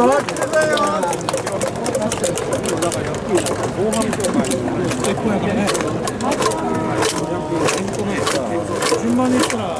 たよ後半かね順番にしたら